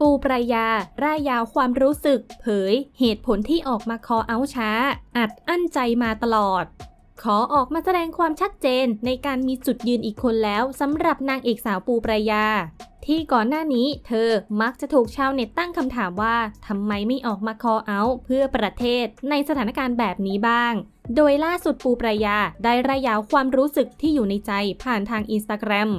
ปูปรายา ร่ายยาวความรู้สึก เผย เหตุผลที่ออกมาคอเอาช้า อัดอั้นใจมาตลอด ขอออกมาแสดงความชัดเจนในการมีจุดยืนอีกคนแล้วสำหรับนางเอกสาวปูปรายา ที่ก่อนหน้านี้เธอมักจะถูกชาวเน็ตตั้งคำถามว่าทำไมไม่ออกมาคอเอาเพื่อประเทศในสถานการณ์แบบนี้บ้าง โดยล่าสุดปูปรายาได้รายยาวความรู้สึกที่อยู่ในใจผ่านทางอินสตาแกรม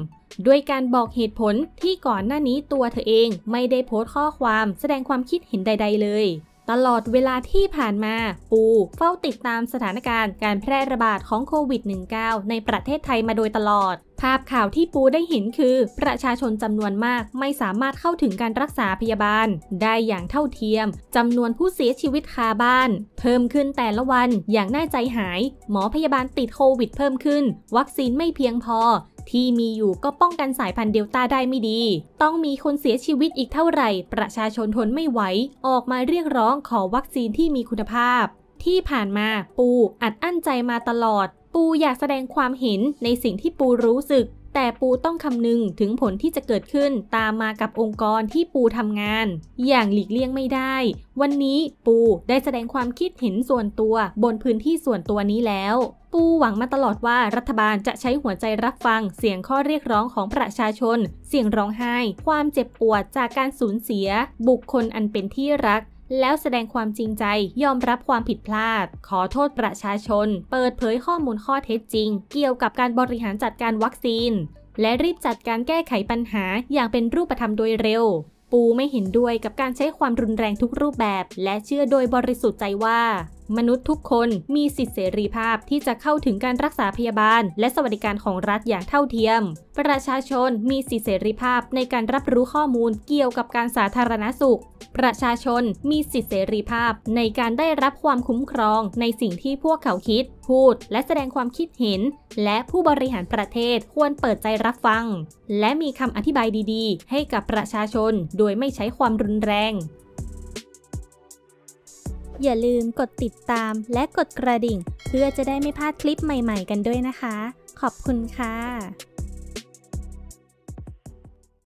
ด้วยการบอกเหตุผลที่ก่อนหน้านี้ตัวเธอเองไม่ได้โพสต์ข้อความแสดงความคิดเห็นใด ๆ เลย ตลอดเวลาที่ผ่านมาปูเฝ้าติดตามสถานการณ์การแพร่ระบาดของโควิด -19 ในประเทศไทยมาโดยตลอด ภาพข่าวที่ปูได้เห็นคือ ประชาชนจำนวนมากไม่สามารถเข้าถึงการรักษาพยาบาล ได้อย่างเท่าเทียมจำนวนผู้เสียชีวิตคาบ้าน เพิ่มขึ้นแต่ละวันอย่างน่าใจหาย หมอพยาบาลติดโควิดเพิ่มขึ้น วัคซีนไม่เพียงพอ ที่มีอยู่ก็ป้องกันสายพันธุ์เดลต้าได้ไม่ดี ต้องมีคนเสียชีวิตอีกเท่าไหร่ ประชาชนทนไม่ไหว ออกมาเรียกร้องขอวัคซีนที่มีคุณภาพ ที่ผ่านมาปูอัดอั้นใจมาตลอด ปูอยากแสดงความเห็นในสิ่งที่ปูรู้สึก แต่ปูต้องคำนึงถึงผลที่จะเกิดขึ้นตามมากับองค์กรที่ปูทำงาน อย่างหลีกเลี่ยงไม่ได้ วันนี้ปูได้แสดงความคิดเห็นส่วนตัวบนพื้นที่ส่วนตัวนี้แล้ว ปูหวังมาตลอดว่ารัฐบาลจะใช้หัวใจรับฟังเสียงข้อเรียกร้องของประชาชน เสียงร้องไห้ ความเจ็บปวดจากการสูญเสีย บุคคลอันเป็นที่รัก แล้วแสดงความจริงใจ ยอมรับความผิดพลาด ขอโทษประชาชน เปิดเผยข้อมูลข้อเท็จจริง เกี่ยวกับการบริหารจัดการวัคซีน และรีบจัดการแก้ไขปัญหาอย่างเป็นรูปธรรมโดยเร็ว ปูไม่เห็นด้วยกับการใช้ความรุนแรงทุกรูปแบบ และเชื่อโดยบริสุทธิ์ใจว่า มนุษย์ทุกคนมีสิทธิเสรีภาพที่จะเข้าถึงการรักษาพยาบาล และสวัสดิการของรัฐอย่างเท่าเทียม ประชาชนมีสิทธิเสรีภาพในการรับรู้ข้อมูลเกี่ยวกับการสาธารณสุข ประชาชนมีสิทธิเสรีภาพในการได้รับความคุ้มครองในสิ่งที่พวกเขาคิด พูด และแสดงความคิดเห็น และผู้บริหารประเทศควรเปิดใจรับฟัง และมีคำอธิบายดีๆ ให้กับประชาชนโดยไม่ใช้ความรุนแรง อย่าลืมกดติดตามและกดกระดิ่ง เพื่อจะได้ไม่พลาดคลิปใหม่ๆ กันด้วยนะคะ ขอบคุณค่ะ